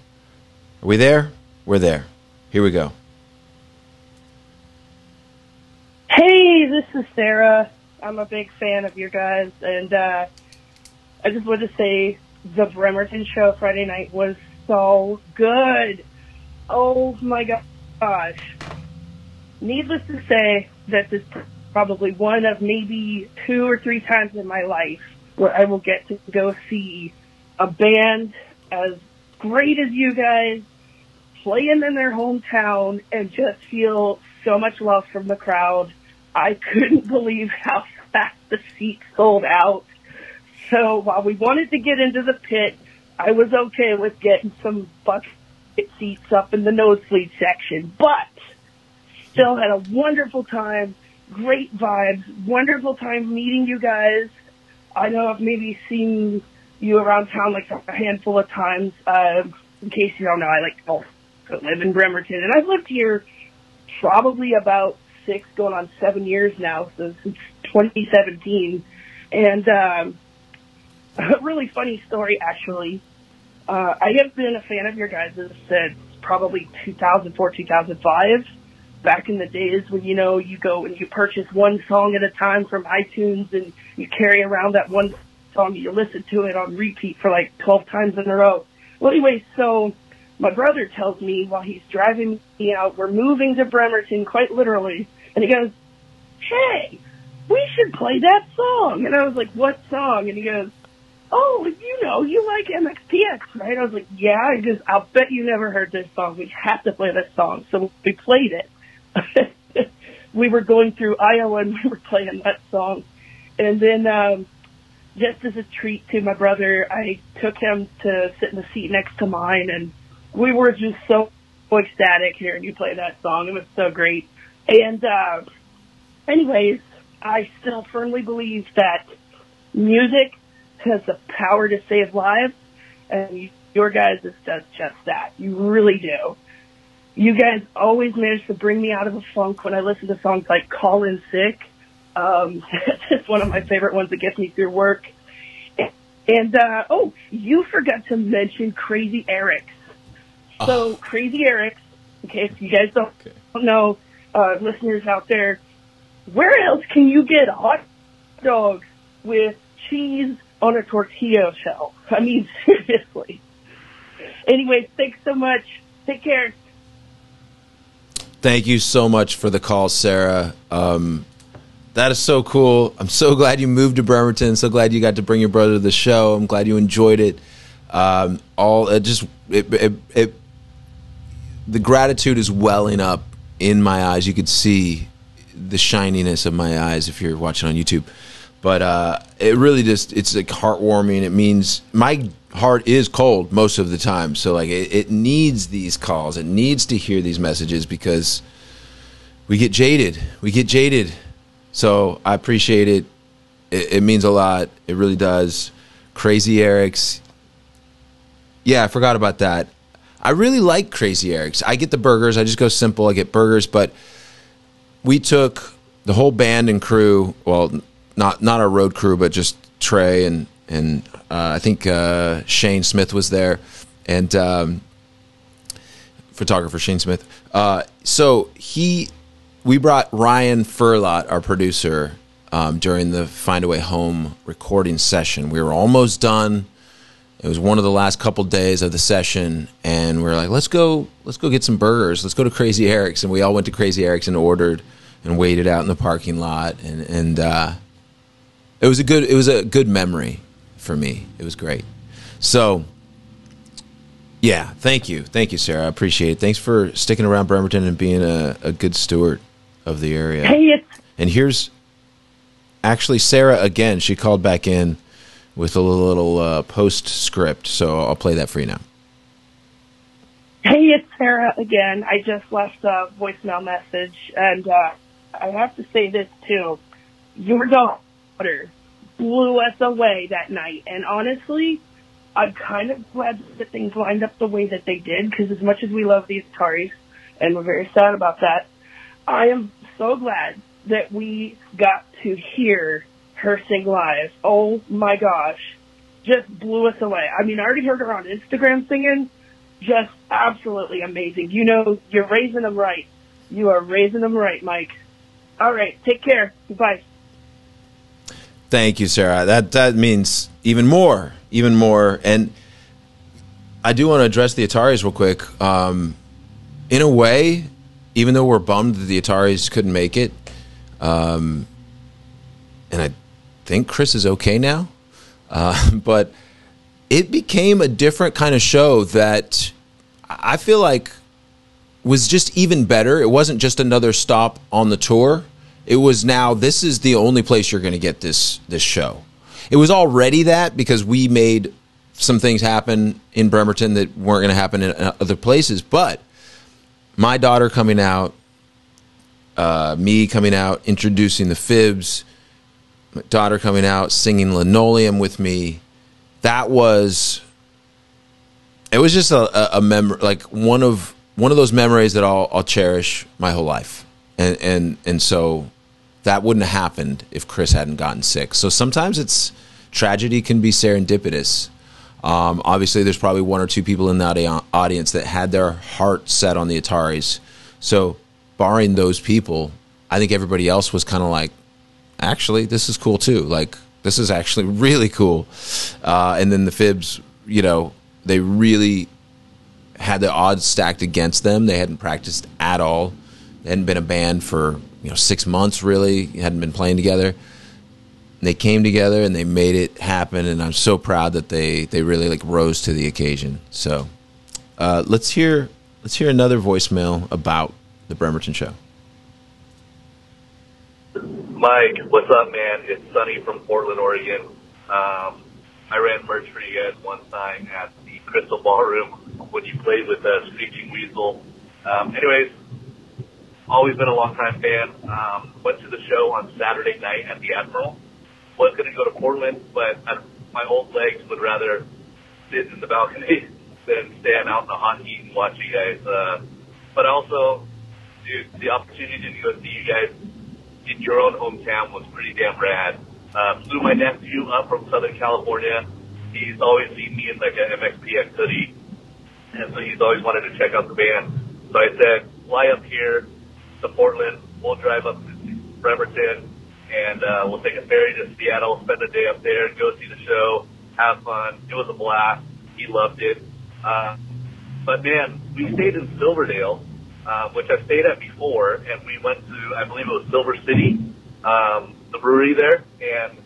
Are we there? We're there. Here we go. Hey, this is Sarah. I'm a big fan of your guys, and uh, I just wanted to say the Bremerton show Friday night was so good. Oh my gosh. Needless to say, that this is probably one of maybe two or three times in my life where I will get to go see a band as great as you guys playing in their hometown and just feel so much love from the crowd. I couldn't believe how fast the seats sold out. So while we wanted to get into the pit, I was okay with getting some bucket seats up in the nosebleed section, but still had a wonderful time, great vibes, wonderful time meeting you guys. I know I've maybe seen you around town like a handful of times. Uh, in case you don't know, I like also live in Bremerton, and I've lived here probably about six, going on seven years now, so since 2017. And um, a really funny story, actually. Uh, I have been a fan of your guys' since probably 2004, 2005. Back in the days when, you know, you go and you purchase one song at a time from iTunes and you carry around that one song, you listen to it on repeat for like 12 times in a row. Well, anyway, so my brother tells me while he's driving me out, we're moving to Bremerton, quite literally, and he goes, hey, we should play that song. And I was like, what song? And he goes, oh, you know, you like MXPX, right? I was like, yeah. He goes, I'll bet you never heard this song. We have to play this song. So we played it. we were going through Iowa and we were playing that song. And then, um, just as a treat to my brother, I took him to sit in the seat next to mine and we were just so ecstatic hearing you play that song. It was so great. And, uh, anyways, I still firmly believe that music has the power to save lives and your guys just does just that. You really do you guys always manage to bring me out of a funk when I listen to songs like Call In Sick. Um, it's one of my favorite ones that gets me through work. And, uh, oh, you forgot to mention Crazy Eric's. So, oh. Crazy Eric's, in case you guys don't okay. know, uh, listeners out there, where else can you get hot dogs with cheese on a tortilla shell? I mean, seriously. Anyway, thanks so much. Take care. Thank you so much for the call, Sarah. Um, that is so cool. I'm so glad you moved to Bremerton. So glad you got to bring your brother to the show. I'm glad you enjoyed it. Um, all it just it, it, it, the gratitude is welling up in my eyes. You could see the shininess of my eyes if you're watching on YouTube. But uh, it really just it's like heartwarming. It means my heart is cold most of the time. So like it, it needs these calls. It needs to hear these messages because we get jaded. We get jaded. So I appreciate it. It, it means a lot. It really does. Crazy Eric's. Yeah, I forgot about that. I really like Crazy Eric's. I get the burgers. I just go simple. I get burgers, but we took the whole band and crew. Well, not not our road crew, but just Trey and and uh, I think uh, Shane Smith was there, and um, photographer Shane Smith. Uh, so he, we brought Ryan Furlot, our producer, um, during the Find a Way Home recording session. We were almost done. It was one of the last couple days of the session, and we are like, "Let's go, let's go get some burgers. Let's go to Crazy Eric's." And we all went to Crazy Eric's and ordered, and waited out in the parking lot, and and uh, it was a good, it was a good memory for me. It was great. So Yeah, thank you. Thank you, Sarah. I appreciate it. Thanks for sticking around Bremerton and being a, a good steward of the area. Hey, it's And here's actually Sarah again. She called back in with a little uh, postscript, so I'll play that for you now. Hey, it's Sarah again. I just left a voicemail message, and uh, I have to say this too. Your daughter blew us away that night, and honestly, I'm kind of glad that things lined up the way that they did, because as much as we love these Ataris, and we're very sad about that, I am so glad that we got to hear her sing live. Oh my gosh. Just blew us away. I mean, I already heard her on Instagram singing. Just absolutely amazing. You know, you're raising them right. You are raising them right, Mike. All right. Take care. Bye. Thank you, Sarah. That that means even more, even more. And I do want to address the Ataris real quick. Um, in a way, even though we're bummed that the Ataris couldn't make it, um, and I think Chris is okay now, uh, but it became a different kind of show that I feel like was just even better. It wasn't just another stop on the tour. It was now this is the only place you're going to get this this show. It was already that because we made some things happen in Bremerton that weren't going to happen in uh, other places. But my daughter coming out, uh, me coming out, introducing the fibs, daughter coming out, singing linoleum with me. That was it was just a, a, a mem like one of one of those memories that I'll, I'll cherish my whole life, and and and so that wouldn't have happened if Chris hadn't gotten sick. So sometimes it's tragedy can be serendipitous. Um, obviously, there's probably one or two people in that audience that had their heart set on the Ataris. So, barring those people, I think everybody else was kind of like, actually, this is cool too. Like, this is actually really cool. Uh, and then the Fibs, you know, they really had the odds stacked against them. They hadn't practiced at all. They hadn't been a band for you know six months really. Hadn't been playing together. They came together and they made it happen, and I'm so proud that they they really like rose to the occasion. So uh, let's hear let's hear another voicemail about the Bremerton show. Mike, what's up, man? It's Sunny from Portland, Oregon. Um, I ran merch for you guys one time at the Crystal Ballroom when you played with uh, Screeching Weasel. Um, anyways, always been a longtime fan. Um, went to the show on Saturday night at the Admiral. Was going to go to Portland, but I, my old legs would rather sit in the balcony than stand out in the hot heat and watch you guys. Uh, but also, dude, the opportunity to go see you guys in your own hometown was pretty damn rad. Uh, flew my nephew up from Southern California. He's always seen me in like a MXPX hoodie, and so he's always wanted to check out the band. So I said, fly up here, to Portland. We'll drive up to Bremerton, and uh, we'll take a ferry to Seattle, spend a day up there, go see the show, have fun. It was a blast. He loved it. Uh, but man, we stayed in Silverdale, uh, which I've stayed at before, and we went to, I believe it was Silver City, um, the brewery there, and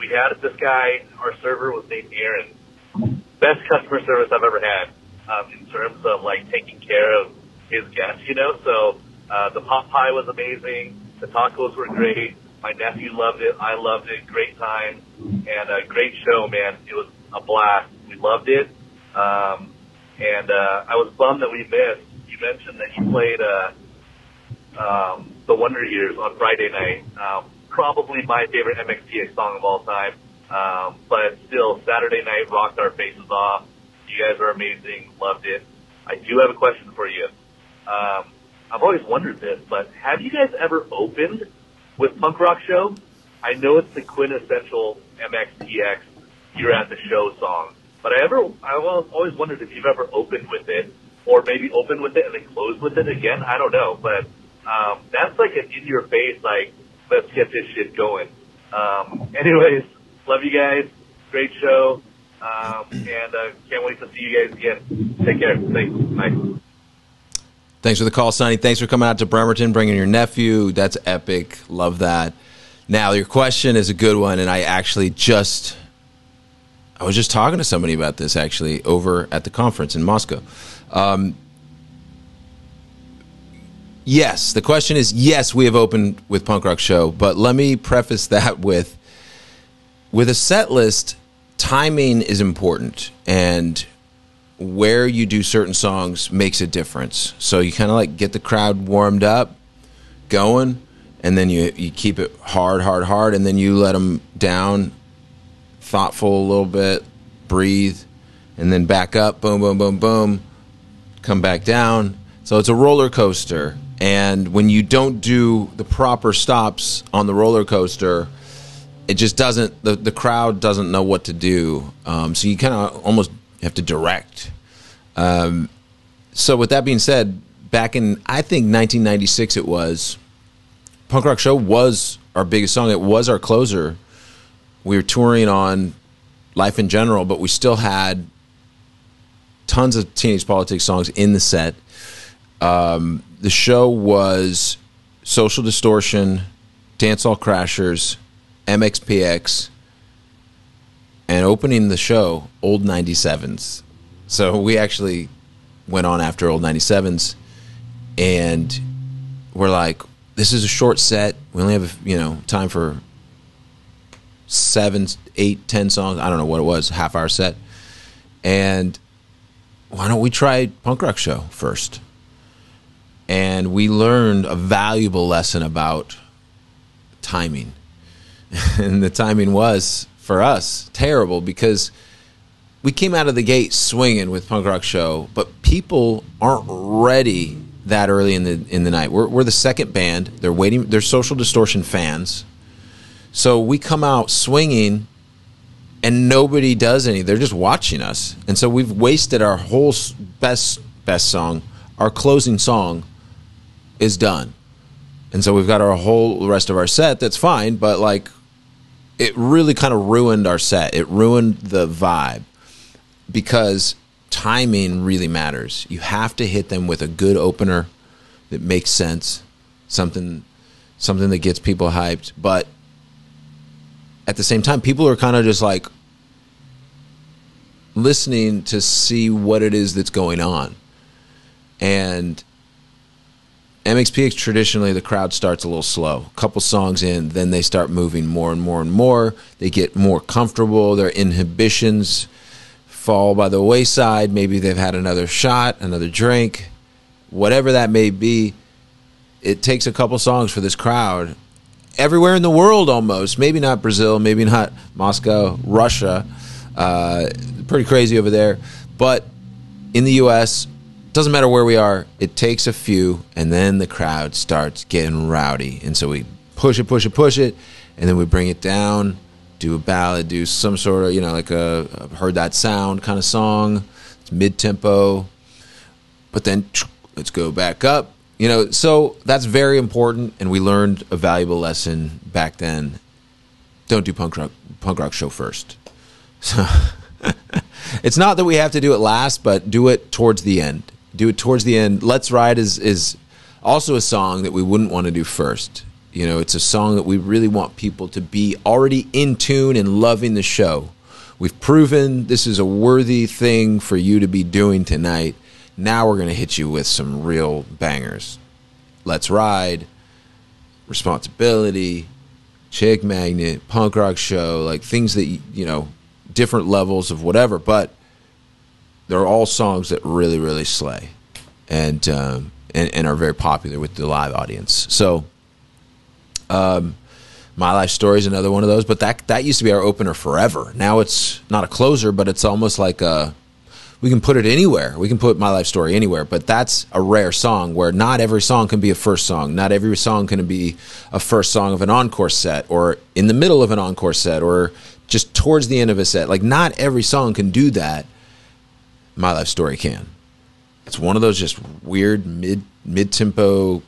we had this guy, our server was named Aaron. Best customer service I've ever had, um, in terms of like taking care of his guests, you know, so uh, the pot pie was amazing. The tacos were great. My nephew loved it. I loved it. Great time and a great show, man. It was a blast. We loved it. Um, and uh, I was bummed that we missed. You mentioned that you played uh, um, the Wonder Years on Friday night. Um, probably my favorite MXPX song of all time. Um, but still, Saturday night rocked our faces off. You guys are amazing. Loved it. I do have a question for you. Um, I've always wondered this, but have you guys ever opened with Punk Rock Show? I know it's the quintessential MXPX "You're at the Show" song, but I ever I always wondered if you've ever opened with it, or maybe open with it and then close with it again. I don't know, but um, that's like an in your face, like let's get this shit going. Um, anyways, love you guys. Great show. Um, and uh, can't wait to see you guys again. Take care. Thanks. Bye. Thanks for the call, Sonny. Thanks for coming out to Bremerton, bringing your nephew. That's epic. Love that. Now, your question is a good one, and I actually just I was just talking to somebody about this actually over at the conference in Moscow. Um, yes, the question is yes, we have opened with Punk Rock Show, but let me preface that with with a set list, timing is important and where you do certain songs makes a difference. So you kind of like get the crowd warmed up, going, and then you you keep it hard, hard, hard, and then you let them down, thoughtful a little bit, breathe, and then back up, boom, boom, boom, boom, come back down. So it's a roller coaster, and when you don't do the proper stops on the roller coaster, it just doesn't. The the crowd doesn't know what to do. Um, so you kind of almost have to direct. Um, so with that being said, back in I think 1996 it was Punk Rock Show was our biggest song. It was our closer. We were touring on Life in General, but we still had tons of Teenage Politics songs in the set. Um, the show was Social Distortion, Dancehall Crashers, MXPX, and opening the show, Old 97s. So we actually went on after Old 97s, and we're like, this is a short set. We only have you know time for seven, eight, ten songs. I don't know what it was, half hour set. And why don't we try punk rock show first? And we learned a valuable lesson about timing. and the timing was for us terrible because we came out of the gate swinging with punk rock show, but people aren't ready that early in the in the night. We're we're the second band. They're waiting. They're Social Distortion fans, so we come out swinging, and nobody does any. They're just watching us, and so we've wasted our whole best best song. Our closing song is done, and so we've got our whole rest of our set. That's fine, but like, it really kind of ruined our set. It ruined the vibe because timing really matters. You have to hit them with a good opener that makes sense, something something that gets people hyped, but at the same time people are kind of just like listening to see what it is that's going on. And MXPX traditionally the crowd starts a little slow. A couple songs in, then they start moving more and more and more. They get more comfortable, their inhibitions fall by the wayside. Maybe they've had another shot, another drink, whatever that may be. It takes a couple songs for this crowd everywhere in the world almost. Maybe not Brazil, maybe not Moscow, Russia. Uh, pretty crazy over there. But in the U.S., doesn't matter where we are, it takes a few, and then the crowd starts getting rowdy. And so we push it, push it, push it, and then we bring it down do a ballad, do some sort of, you know, like a, a heard that sound kind of song. It's mid tempo, but then let's go back up. You know, so that's very important, and we learned a valuable lesson back then. Don't do punk rock punk rock show first. So it's not that we have to do it last, but do it towards the end. Do it towards the end. Let's Ride is is also a song that we wouldn't want to do first. You know, it's a song that we really want people to be already in tune and loving the show. We've proven this is a worthy thing for you to be doing tonight. Now we're going to hit you with some real bangers. Let's Ride, Responsibility, Chick Magnet, Punk Rock Show, like things that, you know, different levels of whatever, but they're all songs that really, really slay and, um, and, and are very popular with the live audience. So, um, my life story is another one of those, but that that used to be our opener forever. Now it's not a closer, but it's almost like a we can put it anywhere. We can put my life story anywhere, but that's a rare song where not every song can be a first song. Not every song can be a first song of an encore set or in the middle of an encore set or just towards the end of a set. Like not every song can do that. My life story can. It's one of those just weird mid mid tempo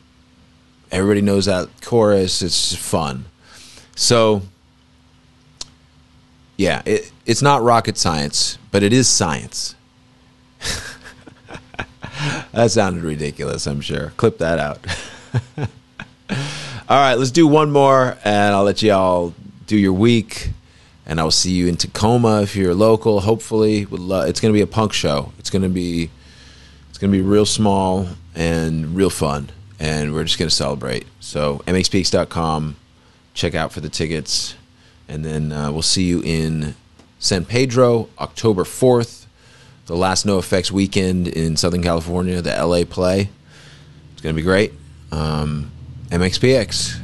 Everybody knows that chorus. It's fun. So, yeah, it, it's not rocket science, but it is science. that sounded ridiculous, I'm sure. Clip that out. all right, let's do one more, and I'll let you all do your week. and I will see you in Tacoma if you're local. Hopefully, it's going to be a punk show. It's going to be it's going to be real small and real fun, and we're just going to celebrate. So MXPX.com, check out for the tickets, and then uh, we'll see you in San Pedro October fourth, the last NOFX weekend in Southern California, the LA play. It's going to be great. Um, MXPX.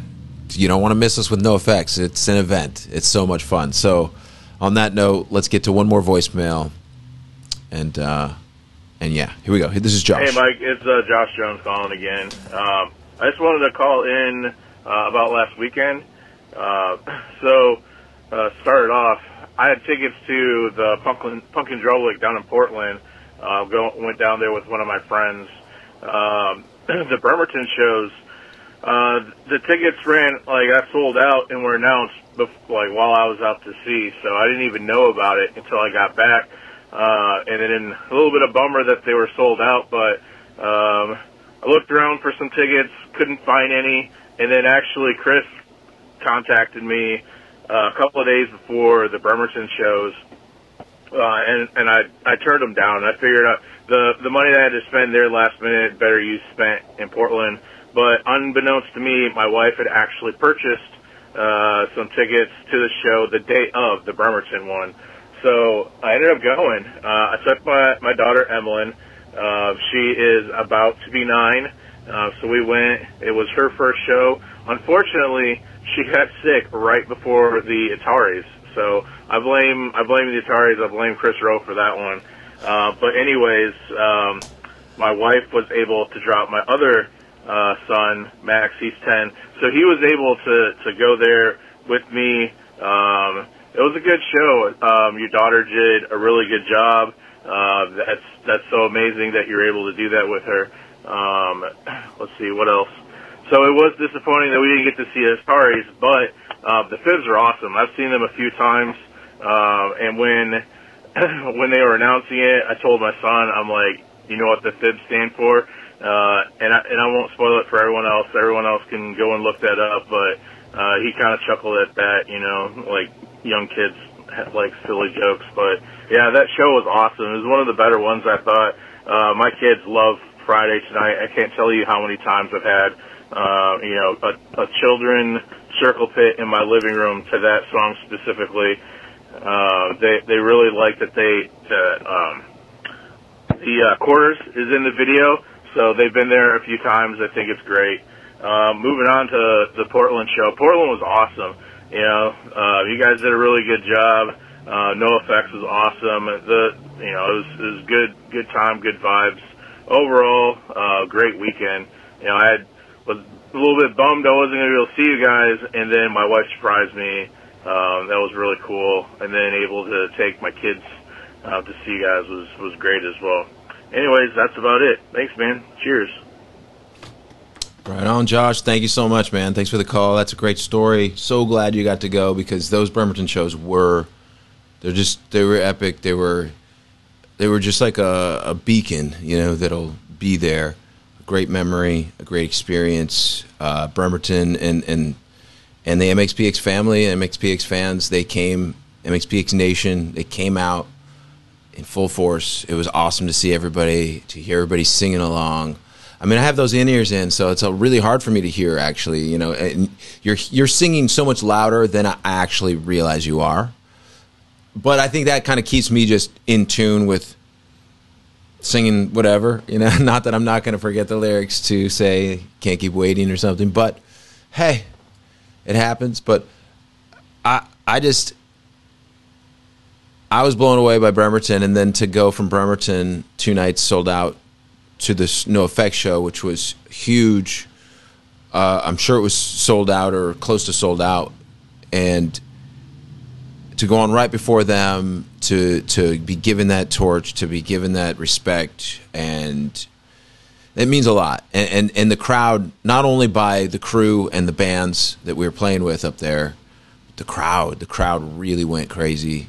You don't want to miss us with NOFX. It's an event. It's so much fun. So, on that note, let's get to one more voicemail. And uh, and yeah, here we go. This is Josh. Hey, Mike, it's uh, Josh Jones calling again. Um, I just wanted to call in uh, about last weekend. Uh, so, uh, started off, I had tickets to the Pumpkin, Punk in Drublic down in Portland. Uh, go, went down there with one of my friends. Um, the Bremerton shows, uh, the tickets ran, like, I sold out and were announced, bef- like, while I was out to sea, so I didn't even know about it until I got back. Uh, and then a little bit of bummer that they were sold out, but, um, I looked around for some tickets, couldn't find any, and then actually Chris contacted me uh, a couple of days before the Bremerton shows, uh, and and I I turned them down. I figured out the the money that I had to spend there last minute better use spent in Portland. But unbeknownst to me, my wife had actually purchased uh, some tickets to the show the day of the Bremerton one. So I ended up going. Uh, I took my my daughter Emmeline. Uh, she is about to be nine. Uh, so we went. It was her first show. Unfortunately, she got sick right before the Ataris. So I blame I blame the Ataris. I blame Kris Roe for that one. Uh, but anyways, um, my wife was able to drop my other uh, son Max. He's ten, so he was able to to go there with me. Um, it was a good show. Um, your daughter did a really good job. Uh, that's that's so amazing that you're able to do that with her. Um, let's see what else. So it was disappointing that we didn't get to see Ataris, but uh, the Fibs are awesome. I've seen them a few times, uh, and when when they were announcing it, I told my son, I'm like, you know what the Fibs stand for, uh, and I, and I won't spoil it for everyone else. Everyone else can go and look that up, but uh, he kind of chuckled at that, you know, like young kids like silly jokes. But yeah, that show was awesome. It was one of the better ones I thought. Uh, my kids love Friday tonight. I can't tell you how many times I've had, uh, you know, a, a children circle pit in my living room to that song specifically. Uh, they they really like that they that um, the uh, quarters is in the video, so they've been there a few times. I think it's great. Um, moving on to the Portland show. Portland was awesome. You know, uh, you guys did a really good job. Uh, NOFX was awesome. The you know it was, it was good good time, good vibes. Overall, uh, great weekend. You know, I had was a little bit bummed I wasn't to be able to see you guys, and then my wife surprised me. Um, that was really cool, and then able to take my kids out to see you guys was was great as well. Anyways, that's about it. Thanks, man. Cheers. Right on, Josh. Thank you so much, man. Thanks for the call. That's a great story. So glad you got to go because those Bremerton shows were they're just they were epic. They were they were just like a, a beacon, you know, that'll be there. Great memory, a great experience. Uh, Bremerton and and and the MXPX family, and MXPX fans, they came, MXPX Nation, they came out in full force. It was awesome to see everybody, to hear everybody singing along. I mean, I have those in ears in, so it's uh, really hard for me to hear. Actually, you know, you're you're singing so much louder than I actually realize you are. But I think that kind of keeps me just in tune with singing whatever. You know, not that I'm not going to forget the lyrics to say "Can't Keep Waiting" or something. But hey, it happens. But I I just I was blown away by Bremerton, and then to go from Bremerton two nights sold out to this NOFX show, which was huge. Uh, I'm sure it was sold out or close to sold out, and to go on right before them, to to be given that torch, to be given that respect, and it means a lot. And, and and the crowd, not only by the crew and the bands that we were playing with up there, the crowd, the crowd really went crazy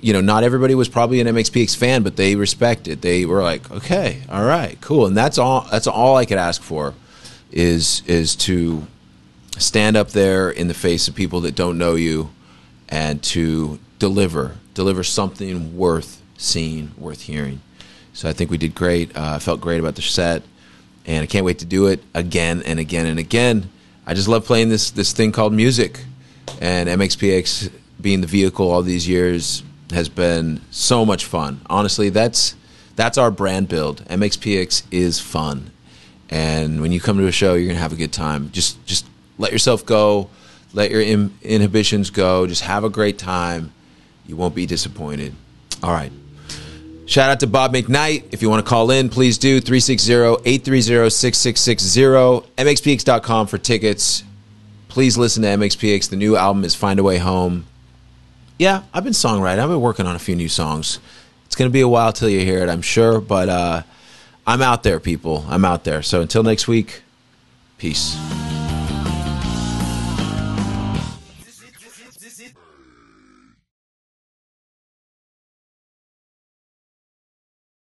you know, not everybody was probably an MXPX fan, but they respected. They were like, okay, all right, cool, and that's all. That's all I could ask for, is is to stand up there in the face of people that don't know you, and to deliver, deliver something worth seeing, worth hearing. So I think we did great. Uh, I felt great about the set, and I can't wait to do it again and again and again. I just love playing this this thing called music, and MXPX being the vehicle all these years has been so much fun. Honestly, that's that's our brand build. MXPX is fun, and when you come to a show, you're gonna have a good time. Just just let yourself go, let your in- inhibitions go. Just have a great time. You won't be disappointed. All right. Shout out to Bob McKnight. If you want to call in, please do 360-830-6660. MXPX.com for tickets. Please listen to MXPX. The new album is Find a Way Home. Yeah, I've been songwriting. I've been working on a few new songs. It's going to be a while till you hear it, I'm sure, but uh, I'm out there, people. I'm out there. So until next week, peace.